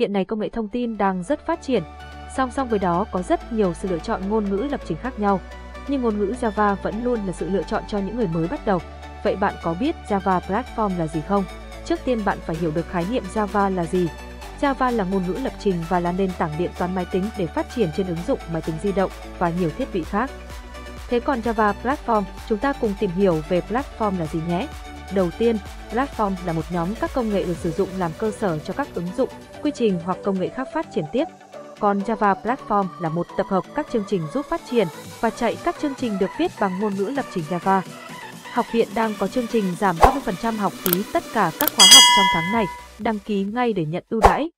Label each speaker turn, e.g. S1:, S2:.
S1: Hiện nay công nghệ thông tin đang rất phát triển. Song song với đó có rất nhiều sự lựa chọn ngôn ngữ lập trình khác nhau. Nhưng ngôn ngữ Java vẫn luôn là sự lựa chọn cho những người mới bắt đầu. Vậy bạn có biết Java Platform là gì không? Trước tiên bạn phải hiểu được khái niệm Java là gì. Java là ngôn ngữ lập trình và là nền tảng điện toán máy tính để phát triển trên ứng dụng máy tính di động và nhiều thiết bị khác. Thế còn Java Platform, chúng ta cùng tìm hiểu về Platform là gì nhé. Đầu tiên, Platform là một nhóm các công nghệ được sử dụng làm cơ sở cho các ứng dụng, quy trình hoặc công nghệ khác phát triển tiếp. Còn Java Platform là một tập hợp các chương trình giúp phát triển và chạy các chương trình được viết bằng ngôn ngữ lập trình Java. Học viện đang có chương trình giảm 30% học phí tất cả các khóa học trong tháng này. Đăng ký ngay để nhận ưu đãi.